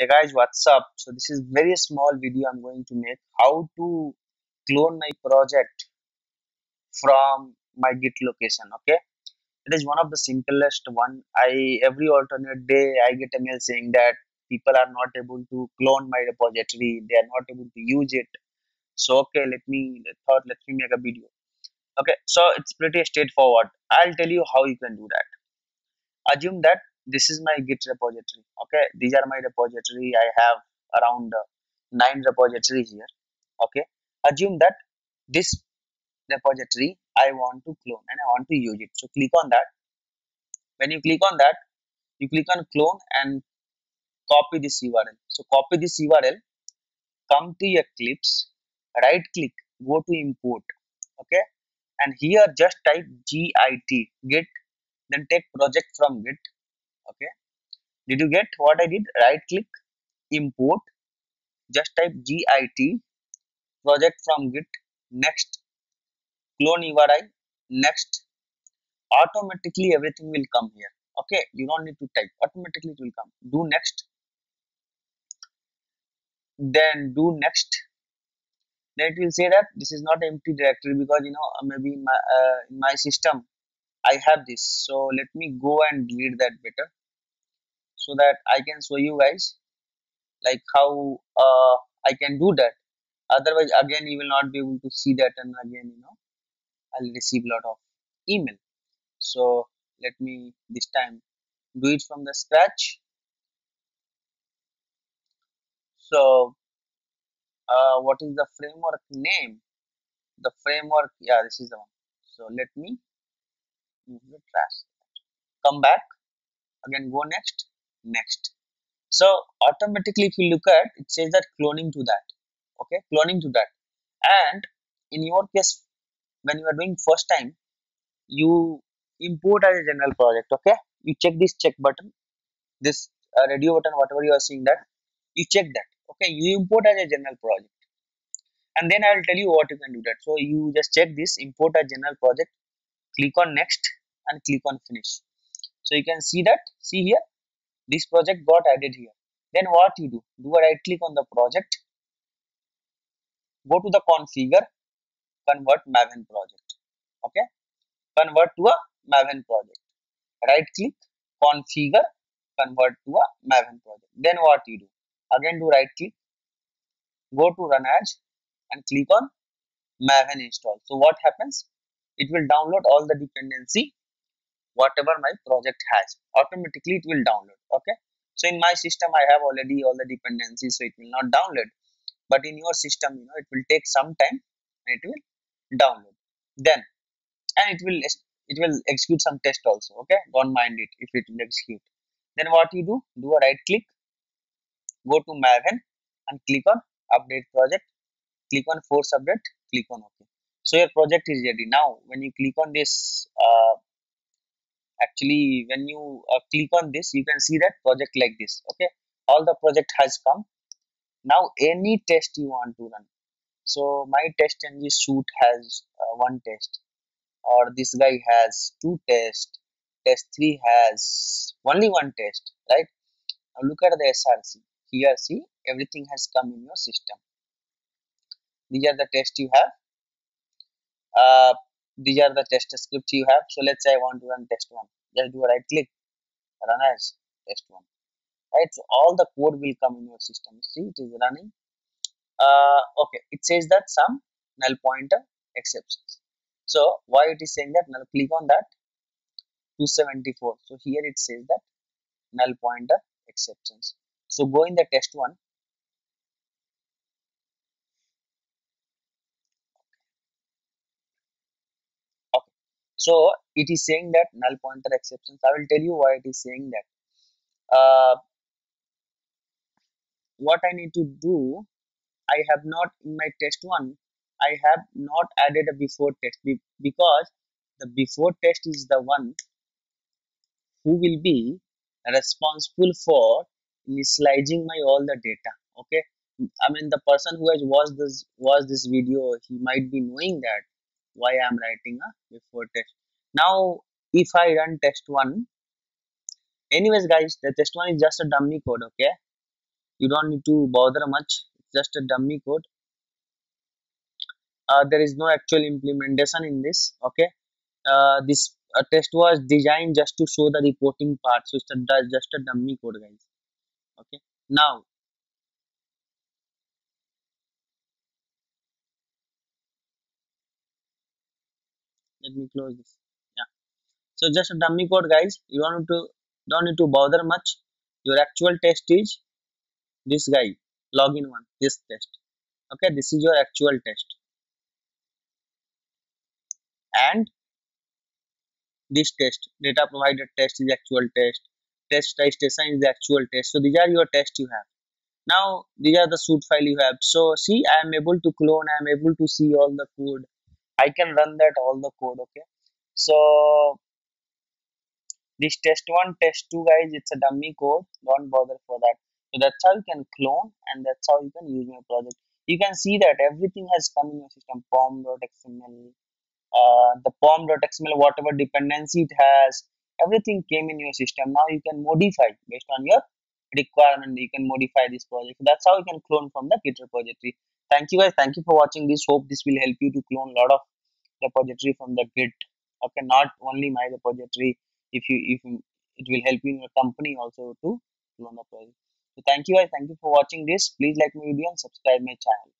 hey guys what's up? So this is very small video i'm going to make. How to clone my project from my git location okay? It is one of the simplest one. I every alternate day i get a mail saying that people are not able to clone my repository. They are not able to use it. So okay let me thought let me make a video. Okay so it's pretty straightforward. I'll tell you how you can do that. Assume that this is my git repository okay? These are my repository i have around uh, nine repositories here okay? Assume that this repository i want to clone and i want to use it. So click on that. When you click on that you click on clone and copy this url so copy this url come to eclipse right click go to import okay? And here just type git git then take project from git okay. Did you get what i did? Right click import. Just type git project from git next. Clone uri next. Automatically everything will come here. Okay you don't need to type. Automatically it will come. Do next. Then do next. Then it will say that this is not empty directory because you know maybe in my uh, in my system i have this. So let me go and delete that better so that I can show you guys like how uh, I can do that. Otherwise again you will not be able to see that and again you know I'll receive a lot of email. So let me this time do it from the scratch. So uh, what is the framework name? The framework yeah this is the one. So let me come back. Again go next. Next. So automatically if you look at it says that cloning to that. Okay? Cloning to that. And in your case when you are doing first time you import as a general project. Okay? You check this check button this uh, radio button whatever you are seeing that you check that. Okay? You import as a general project. And then i will tell you what you can do that. So you just check this import a general project. Click on next and click on finish. So you can see that. See here. This project got added here. Then what you do? Do a right click on the project. Go to the configure. Convert maven project. Okay? Convert to a maven project. Right click configure. Convert to a maven project. Then what you do? Again do right click go to run as and click on maven install. So what happens? It will download all the dependency whatever my project has automatically it will download okay? So in my system i have already all the dependencies so it will not download. But in your system you know it will take some time and it will download. Then and it will it will execute some test also okay? Don't mind it if it will execute. Then what you do? Do a right click go to maven and click on update project. Click on force update click on ok so your project is ready. Now when you click on this uh, actually when you uh, click on this you can see that project like this okay? All the project has come. Now any test you want to run. So my TestNG suite has uh, one test. Or this guy has two tests test 3 has only one test right? Now look at the src here see everything has come in your system. These are the tests you have. Uh, these are the test scripts you have so let's say i want to run test one. Just do a right click run as test one. Right so all the code will come in your system. See it is running. Uh, okay it says that some null pointer exceptions. So why it is saying that? Null click on that. 274 so here it says that null pointer exceptions. So go in the test one so it is saying that null pointer exceptions i will tell you why it is saying that. Uh, what i need to do i have not in my test one i have not added a before test because the before test is the one who will be responsible for initializing my all the data okay? I mean the person who has watched this watched this video he might be knowing that why i'm writing a before test. Now if i run test one anyways guys the test one is just a dummy code okay? You don't need to bother much. It's just a dummy code. Uh, there is no actual implementation in this okay? Uh, this uh, test was designed just to show the reporting part so it's a, just a dummy code guys okay? Now let me close this. Yeah. So just a dummy code guys. You don't need to don't need to bother much. Your actual test is this guy. Login one. This test. Okay? This is your actual test. And this test. Data provided test is actual test. Test station is the actual test. So these are your tests you have. Now these are the suite file you have. So see i am able to clone. I am able to see all the code i can run that all the code okay? So this test one test two guys it's a dummy code. Don't bother for that. So that's how you can clone and that's how you can use my project. You can see that everything has come in your system pom.xml uh, the pom.xml whatever dependency it has everything came in your system. Now you can modify based on your requirement you can modify this project. That's how you can clone from the git repository thank you guys. Thank you for watching this. Hope this will help you to clone a lot of repository from the git. Okay not only my repository if you if you, it will help you in your company also to clone the project. So thank you guys. Thank you for watching this. Please like my video and subscribe my channel